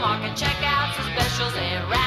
supermarket checkouts and specials and